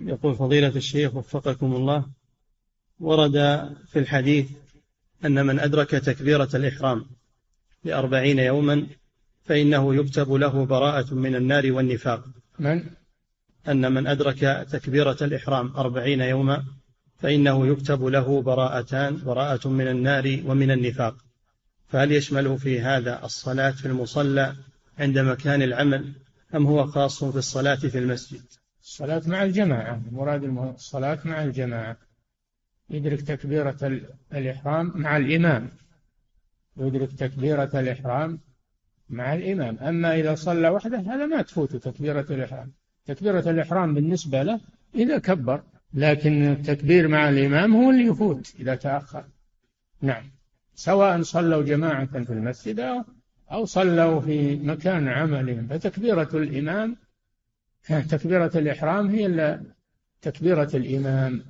يقول فضيلة الشيخ وفقكم الله ورد في الحديث أن من أدرك تكبيرة الإحرام لأربعين يوما فإنه يكتب له براءة من النار والنفاق. من؟ أن من أدرك تكبيرة الإحرام أربعين يوما فإنه يكتب له براءتان براءة من النار ومن النفاق. فهل يشمل في هذا الصلاة في المصلى عند مكان العمل أم هو خاص في الصلاة في المسجد؟ الصلاة مع الجماعة. مراد الصلاة مع الجماعة. يدرك تكبيرة الإحرام مع الإمام. يدرك تكبيرة الإحرام مع الإمام. أما إذا صلى وحده هذا ما تفوت تكبيرة الإحرام. تكبيرة الإحرام بالنسبة له إذا كبر لكن التكبير مع الإمام هو اللي يفوت إذا تأخر. نعم. سواء صلوا جماعة في المسجد أو صلوا في مكان عملهم فتكبيرة الإمام تكبيرة الإحرام هي تكبيرة الإمام.